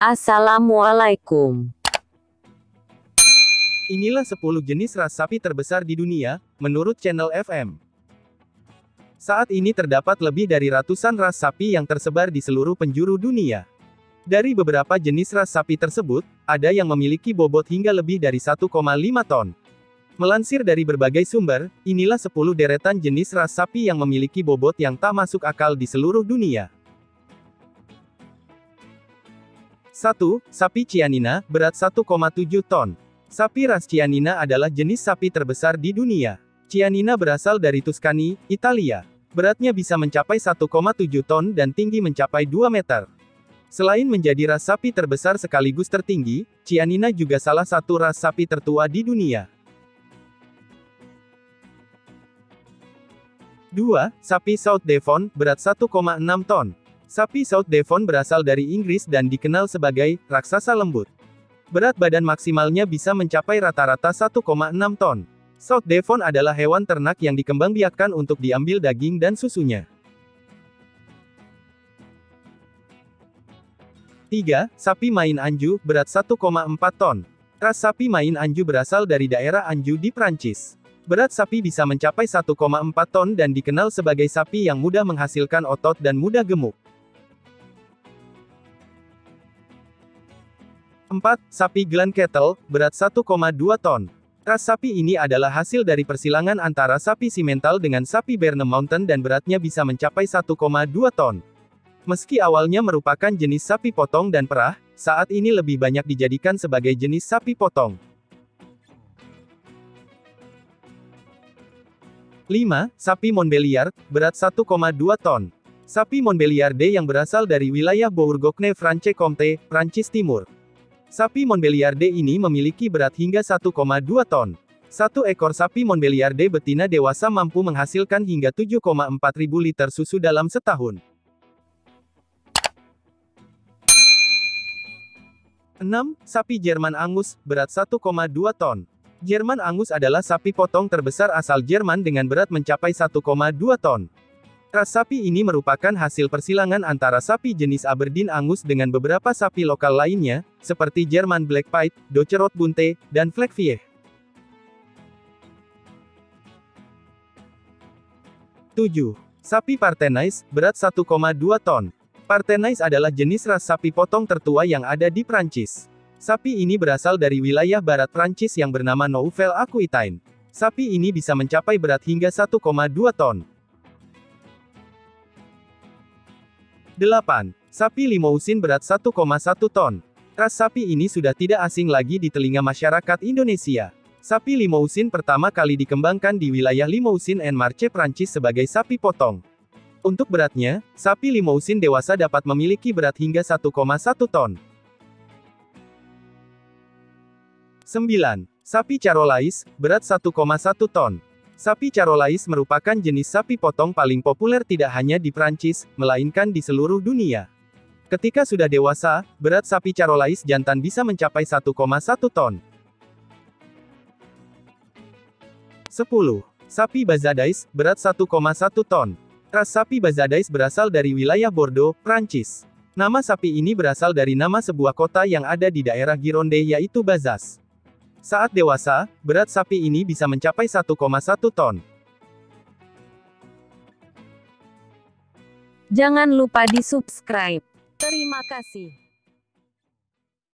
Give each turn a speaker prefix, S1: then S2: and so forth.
S1: Assalamualaikum.
S2: Inilah 10 jenis ras sapi terbesar di dunia, menurut channel FM. Saat ini terdapat lebih dari ratusan ras sapi yang tersebar di seluruh penjuru dunia. Dari beberapa jenis ras sapi tersebut, ada yang memiliki bobot hingga lebih dari 1,5 ton. Melansir dari berbagai sumber, inilah 10 deretan jenis ras sapi yang memiliki bobot yang tak masuk akal di seluruh dunia. 1. Sapi Cianina, berat 1,7 ton. Sapi ras Cianina adalah jenis sapi terbesar di dunia. Cianina berasal dari Tuscany, Italia. Beratnya bisa mencapai 1,7 ton dan tinggi mencapai 2 meter. Selain menjadi ras sapi terbesar sekaligus tertinggi, Cianina juga salah satu ras sapi tertua di dunia. 2. Sapi South Devon, berat 1,6 ton. Sapi South Devon berasal dari Inggris dan dikenal sebagai raksasa lembut. Berat badan maksimalnya bisa mencapai rata-rata 1,6 ton. South Devon adalah hewan ternak yang dikembangbiakkan untuk diambil daging dan susunya. 3. Sapi Main Anju, berat 1,4 ton. Ras sapi Main Anju berasal dari daerah Anju di Prancis. Berat sapi bisa mencapai 1,4 ton dan dikenal sebagai sapi yang mudah menghasilkan otot dan mudah gemuk. 4. Sapi Glen Cattle, berat 1,2 ton. Ras sapi ini adalah hasil dari persilangan antara sapi simental dengan sapi Berne Mountain dan beratnya bisa mencapai 1,2 ton. Meski awalnya merupakan jenis sapi potong dan perah, saat ini lebih banyak dijadikan sebagai jenis sapi potong. 5. Sapi Montbéliard, berat 1,2 ton. Sapi Montbéliarde yang berasal dari wilayah Bourgogne-Franche-Comté, Prancis Timur. Sapi Montbéliarde ini memiliki berat hingga 1,2 ton. Satu ekor sapi Montbéliarde betina dewasa mampu menghasilkan hingga 7,4 ribu liter susu dalam setahun. 6. Sapi Jerman Angus, berat 1,2 ton. Jerman Angus adalah sapi potong terbesar asal Jerman dengan berat mencapai 1,2 ton. Ras sapi ini merupakan hasil persilangan antara sapi jenis Aberdeen Angus dengan beberapa sapi lokal lainnya, seperti German Black Pied, Docerot Bunte, dan Fleckvieh. 7. Sapi Partenais, berat 1,2 ton. Partenais adalah jenis ras sapi potong tertua yang ada di Prancis. Sapi ini berasal dari wilayah barat Prancis yang bernama Nouvelle Aquitaine. Sapi ini bisa mencapai berat hingga 1,2 ton. 8. Sapi limousin berat 1,1 ton. Ras sapi ini sudah tidak asing lagi di telinga masyarakat Indonesia. Sapi limousin pertama kali dikembangkan di wilayah Limousin en Marche Prancis sebagai sapi potong. Untuk beratnya, sapi limousin dewasa dapat memiliki berat hingga 1,1 ton. 9. Sapi Charolais, berat 1,1 ton. Sapi Charolais merupakan jenis sapi potong paling populer tidak hanya di Prancis, melainkan di seluruh dunia. Ketika sudah dewasa, berat sapi Charolais jantan bisa mencapai 1,1 ton. 10. Sapi Bazadais, berat 1,1 ton. Ras sapi Bazadais berasal dari wilayah Bordeaux, Prancis. Nama sapi ini berasal dari nama sebuah kota yang ada di daerah Gironde yaitu Bazas. Saat dewasa, berat sapi ini bisa mencapai 1,1 ton.
S1: Jangan lupa di subscribe. Terima kasih.